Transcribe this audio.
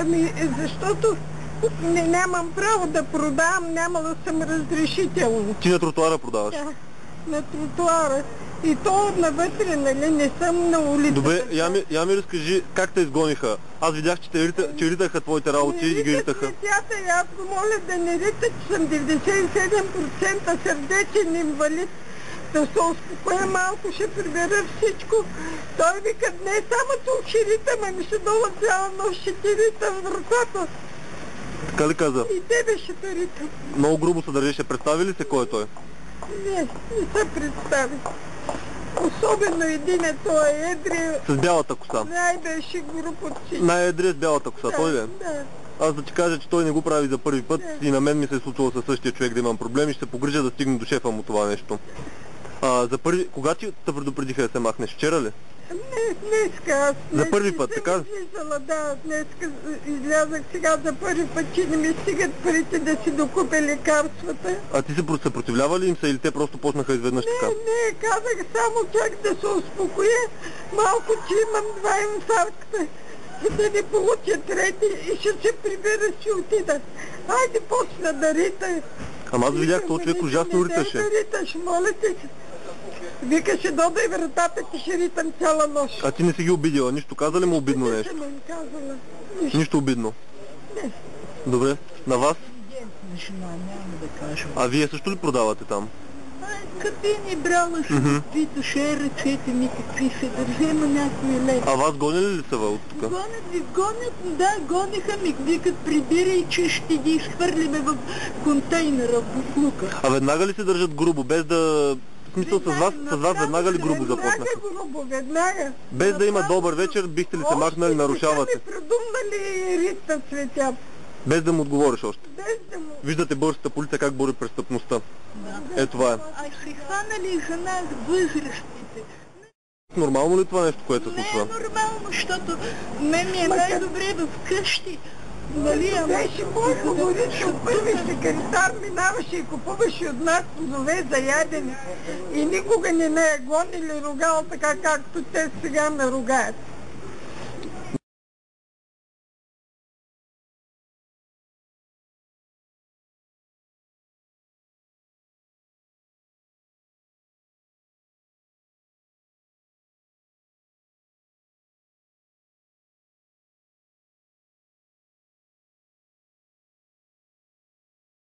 Ами, е, защото не, нямам право да продавам, нямала съм разрешително. Ти на тротуара продаваш. Да, на тротуара. И то навътре, нали, не съм на улицата. Добре, я ми, я ми разкажи как те изгониха. Аз видях, че, те рита, че ритаха твоите работи и ги ритаха. Цветята, и аз го моля да не ритат, че съм 97% сърдечен инвалид. Да се успокоя малко, ще прибера всичко. Той вика, не само тук ще ритам, ами ще долу цяла нощ ще ти ритам в ръката. Така ли каза? И тебе ще те ритам. Много грубо се държеше. Представи ли се кой е той? Не, не се представи. Особено един е той едри, С бялата коса. най-беше груп от всички. Най-едрия с бялата коса. Той ли е? Да. Аз да ти кажа, че той не го прави за първи път Не. и на мен ми се е случило със същия човек да имам проблеми. Ще се погрижа да стигне до шефа му това нещо. А, за първи... Кога ти те предупредиха да се махнеш? Вчера ли? Не, днеска аз. За днес първи не път, така ли? излизала, да, днеска излязах сега за първи път, че не ми стигат парите да си докупя лекарствата. А ти се про- съпротивлява ли им се или те просто почнаха изведнъж Не, така? не, казах само чак да се успокоя, малко, че имам два инфаркта. И да не получа трети и ще се прибера, ще отида. Айде, почна да рита. Ама аз видях, този човек не, ужасно не, риташе. Не, да риташ, моля те се. Викаше, додай вратата, ти ще ритам цяла нощ. А ти не си ги обидила? Нищо каза ли му обидно Не нещо? съм им казала. Нищо. Нищо обидно. Не. Добре. На вас? жена, няма да кажем. А вие също ли продавате там? Ай, къде ни брала ще какви душе, ръцете ми какви се взема някой лев. А вас гонили ли са от тук? Гонят ви, гонят, да, гониха ми, викат прибирай, че ще ги изхвърлиме в контейнера, в буклука. А веднага ли се държат грубо, без да... Смисъл с вас, с вас веднага ли грубо започнаха? Веднага грубо, веднага. Без да има добър вечер, бихте ли се махнали, нарушавате? Още продумнали рита цветя. Без да му отговориш още. Без да му... Виждате българската полиция как бори престъпността. Да. Е, това е. А се хванали за нас възрастните. Нормално ли това нещо, което се Не е случва? нормално, защото мен ми е най-добре в къщи. Нали, ама... Беше мой говорител, първи секретар, минаваше и купуваше от нас плодове за ядене. И никога не не е гонили ругал така, както те сега ме ругаят.